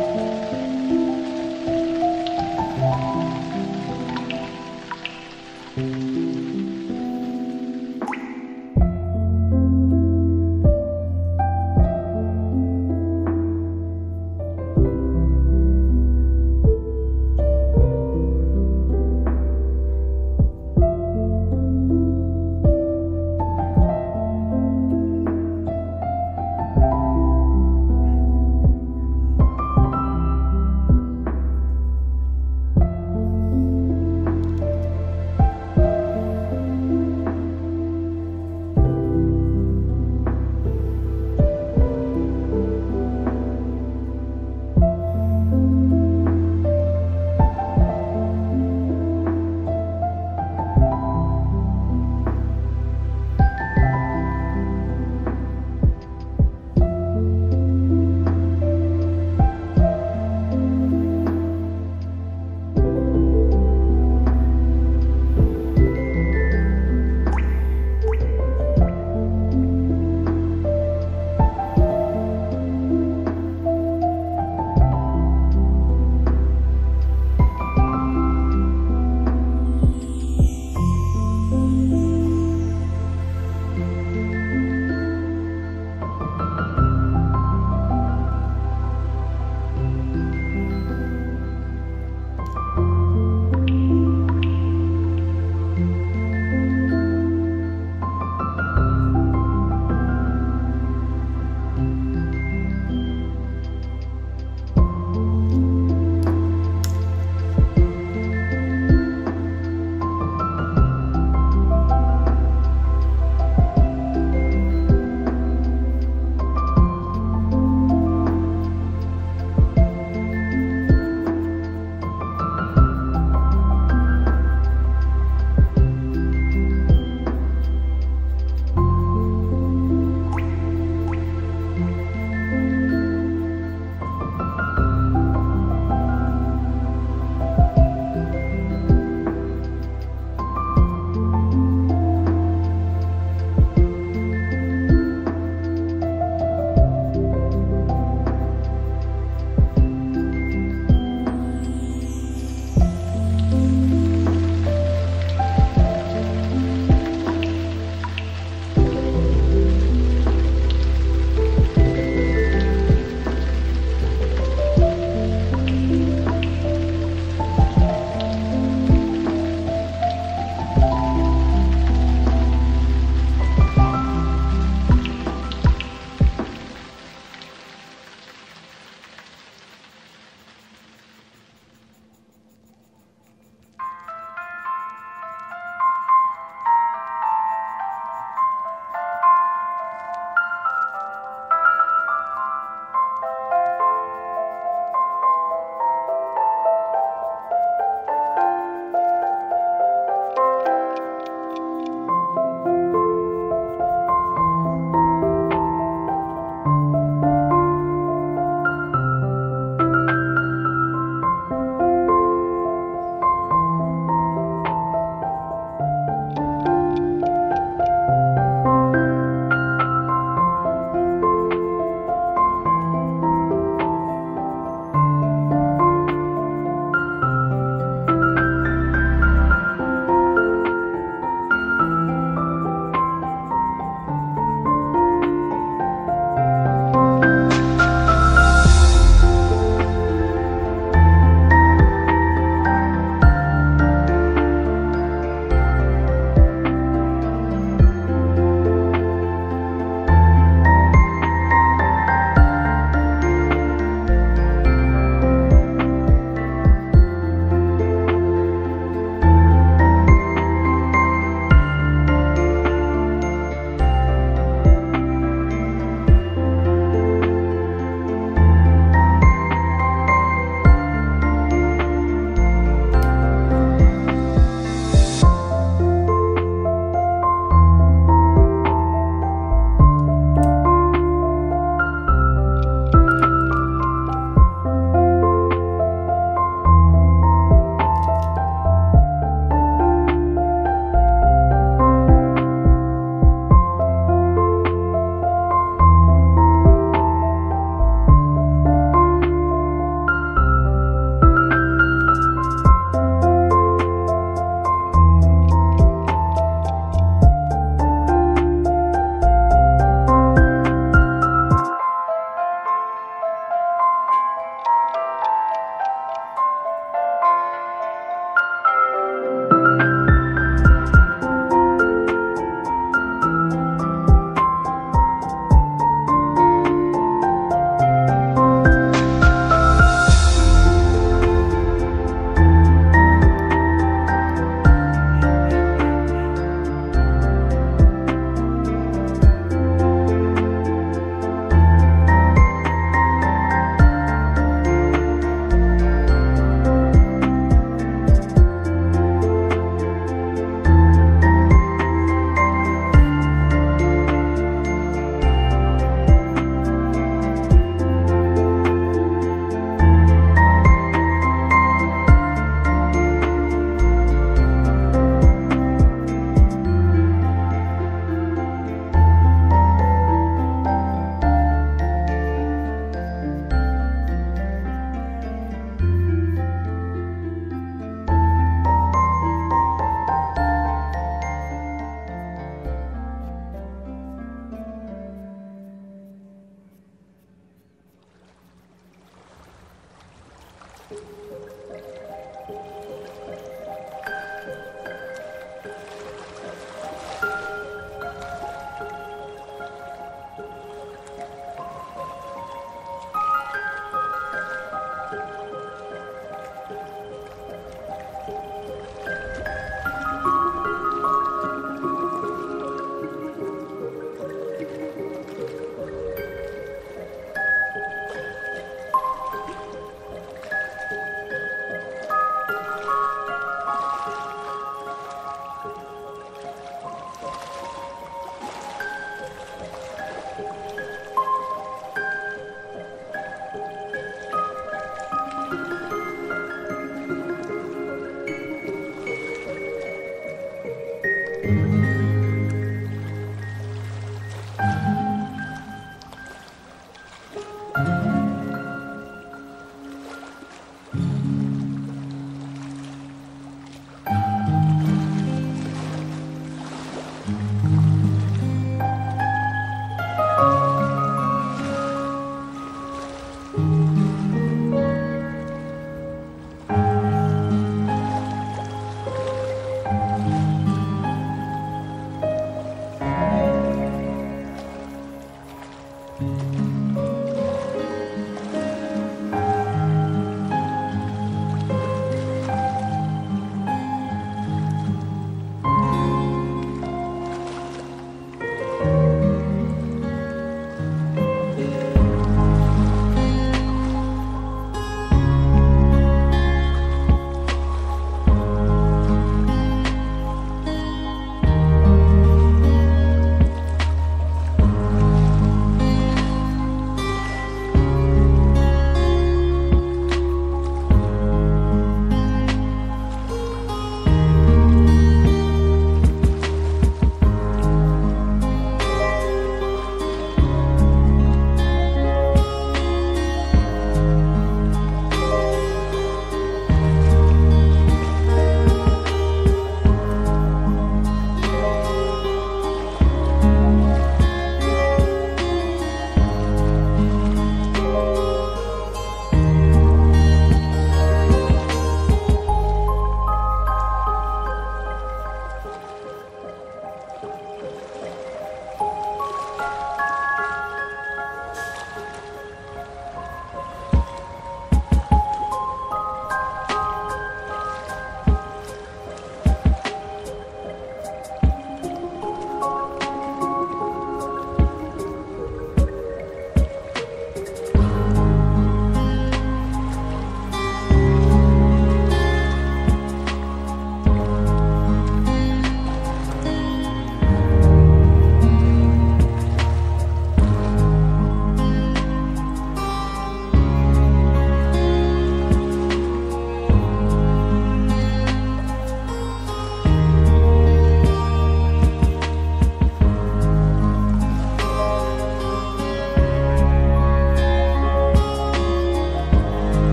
Bye.